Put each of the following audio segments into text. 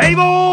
Playboy!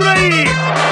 por aí!